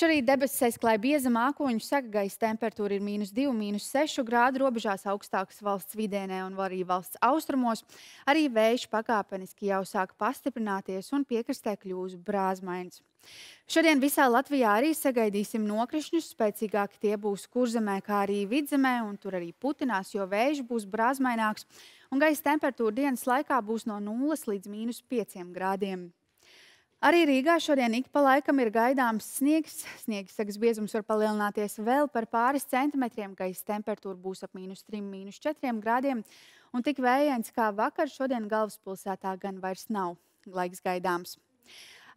Šorīt debesis aizklāja bieza mākoņu saka, gaisa temperatūra ir mīnus 2, mīnus 6 grādi, robežās augstākas valsts vidienē un arī valsts austrumos. Arī vējš pakāpeniski jau sāk pastiprināties un piekrastē kļūs brāzmains. Šodien visā Latvijā arī sagaidīsim nokrišņus, spēcīgāki tie būs kurzemē, kā arī vidzemē, un tur arī putinās, jo vējš būs brāzmaināks, un gaisa temperatūra dienas laikā būs no 0 līdz mīnus 5 grādiem. Arī Rīgā šodien ik pa laikam ir gaidāms sniegs. Sniegsagas biezums var palielināties vēl par pāris centimetriem, gaisa temperatūra būs ap mīnus 3, mīnus 4 grādiem. Un tik vējains kā vakar šodien galvaspilsētā gan vairs nav laiks gaidāms.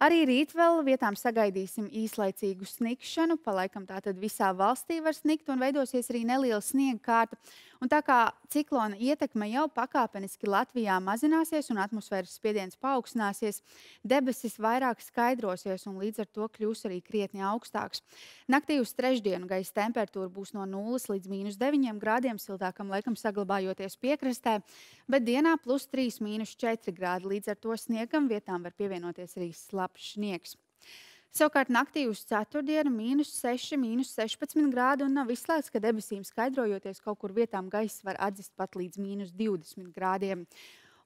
Arī rīt vēl vietām sagaidīsim īslaicīgu snikšanu. Palaikam tātad visā valstī var snikt un veidosies arī neliela sniega kārta. Un tā kā ciklona ietekme jau pakāpeniski Latvijā mazināsies un atmosfēras spiediens paaugstināsies, debesis vairāk skaidrosies un līdz ar to kļūs arī krietni augstāks. Naktī uz trešdienu gaisa temperatūra būs no 0 līdz mīnus 9 grādiem, siltākam laikam saglabājoties piekrastē, bet dienā plus 3, mīnus 4 grādi. Līdz ar to sniegam vietām var pievienoties arī slapjš sniegs. Savukārt naktī uz ceturtdienu mīnus 6, mīnus 16 grādi un nav izslēgts, ka debesīm skaidrojoties kaut kur vietām gaiss var atzist pat līdz mīnus 20 grādiem.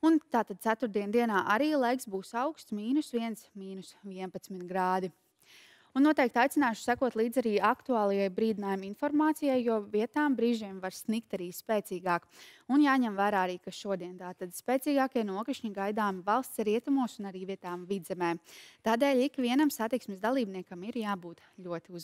Un tātad ceturtdien dienā arī laiks būs augsts, mīnus 1, mīnus 11 grādi. Un noteikti aicināšu sekot līdzi arī aktuālajai brīdinājuma informācijai, jo vietām brīžiem var snikt arī spēcīgāk. Un jāņem vērā arī, ka šodien tātad spēcīgākie nokrišņi gaidāmi valsts rietumos un arī vietām vidzemē. Tādēļ ik vienam satiksmes dalībniekam ir jābūt ļoti uzmanīgam.